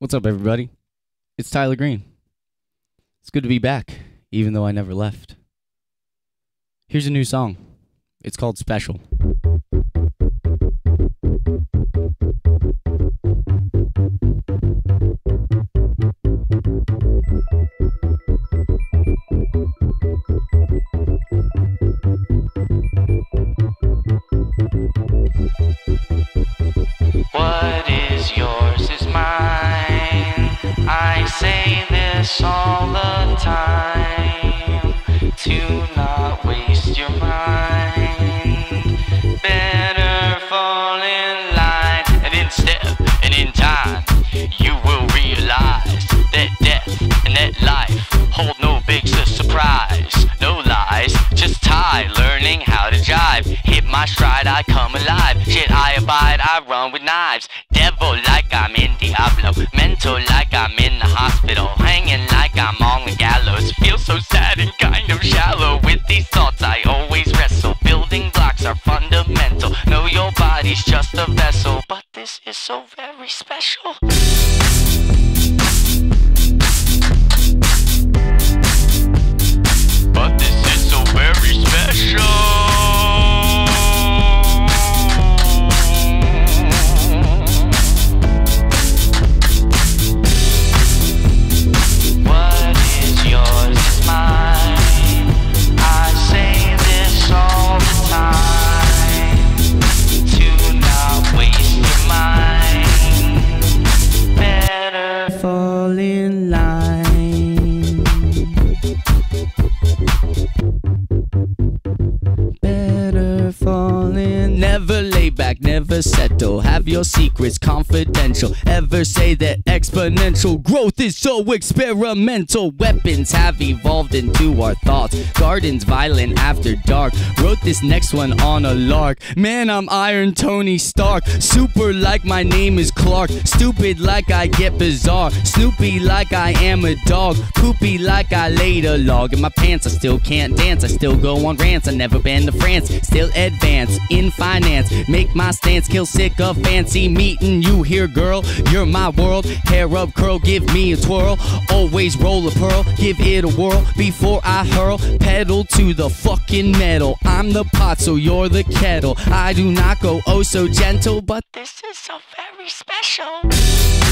What's up, everybody? It's Tyler Greene. It's good to be back, even though I never left. Here's a new song. It's called Special. My stride, I come alive. Shit, I abide, I run with knives. Devil like I'm in Diablo. Mental like I'm in the hospital. I'm on gallows. Feel so sad and kind of shallow. With these thoughts, I always wrestle. Building blocks are fundamental. Know your body's just a vessel. But this is so very special. Back, never settle. Have your secrets confidential. Ever say that exponential growth is so experimental? Weapons have evolved into our thoughts. Gardens violent after dark. Wrote this next one on a lark. Man, I'm Iron Tony Stark. Super like my name is Clark. Stupid like I get bizarre. Snoopy like I am a dog. Poopy like I laid a log. In my pants, I still can't dance. I still go on rants. I never been to France. Still advance in finance. Make my stance. Kill sick of fancy meeting you here, girl. You're my world. Hair up, curl, give me a twirl. Always roll a pearl. Give it a whirl before I hurl. Pedal to the fucking metal. I'm the pot, so you're the kettle. I do not go oh so gentle, but This is so very special.